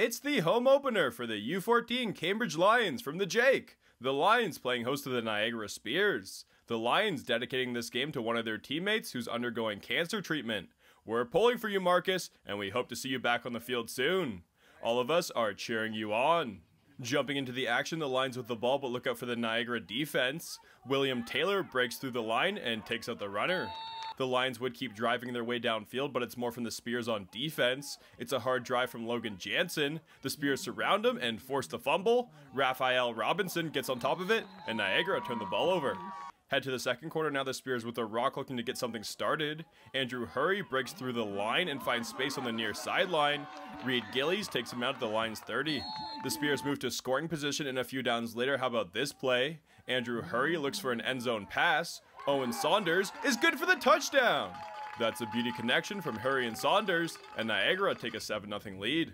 It's the home opener for the U14 Cambridge Lions from the Jake. The Lions playing host to the Niagara Spears. The Lions dedicating this game to one of their teammates who's undergoing cancer treatment. We're pulling for you, Marcus, and we hope to see you back on the field soon. All of us are cheering you on. Jumping into the action, the Lions with the ball, but look out for the Niagara defense. William Taylor breaks through the line and takes out the runner. The Lions would keep driving their way downfield, but it's more from the Spears on defense. It's a hard drive from Logan Jansen. The Spears surround him and force the fumble. Raphael Robinson gets on top of it, and Niagara turn the ball over. Head to the second quarter now the Spears with the rock looking to get something started. Andrew Hurry breaks through the line and finds space on the near sideline. Reed Gillies takes him out at the Lions 30. The Spears move to scoring position and a few downs later. How about this play? Andrew Hurry looks for an end zone pass. Owen Saunders is good for the touchdown. That's a beauty connection from Hurry and Saunders, and Niagara take a 7 0 lead.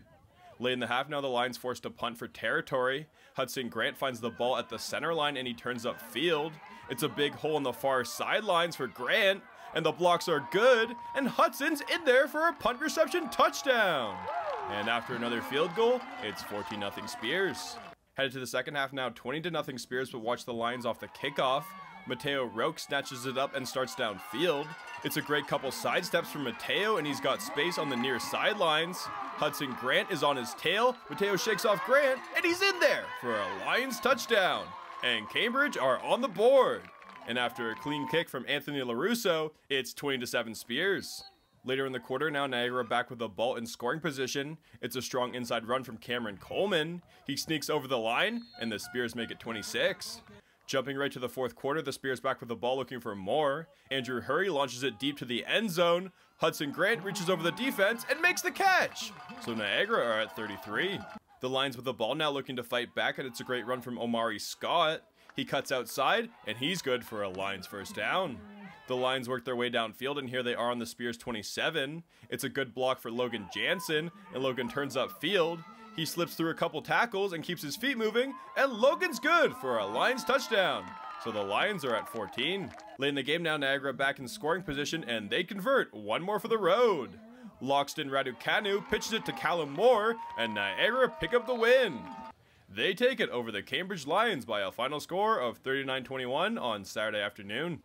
Late in the half now, the Lions forced to punt for territory. Hudson Grant finds the ball at the center line and he turns up field. It's a big hole in the far sidelines for Grant, and the blocks are good, and Hudson's in there for a punt reception touchdown. And after another field goal, it's 14 0 Spears. Headed to the second half now, 20 0 Spears, but watch the Lions off the kickoff. Mateo Roque snatches it up and starts downfield. It's a great couple sidesteps from Mateo, and he's got space on the near sidelines. Hudson Grant is on his tail. Mateo shakes off Grant, and he's in there for a Lions touchdown. And Cambridge are on the board. And after a clean kick from Anthony LaRusso, it's 20 to 7 Spears. Later in the quarter, now Niagara back with the ball in scoring position. It's a strong inside run from Cameron Coleman. He sneaks over the line, and the Spears make it 26. Jumping right to the fourth quarter, the Spears back with the ball looking for more. Andrew Hurry launches it deep to the end zone. Hudson Grant reaches over the defense and makes the catch. So Niagara are at 33. The Lions with the ball now looking to fight back, and it's a great run from Omari Scott. He cuts outside, and he's good for a Lions first down. The Lions work their way downfield, and here they are on the Spears 27. It's a good block for Logan Jansen, and Logan turns up field. He slips through a couple tackles and keeps his feet moving, and Logan's good for a Lions touchdown. So the Lions are at 14. Late in the game now, Niagara back in scoring position, and they convert one more for the road. Loxton Raducanu pitches it to Callum Moore, and Niagara pick up the win. They take it over the Cambridge Lions by a final score of 39-21 on Saturday afternoon.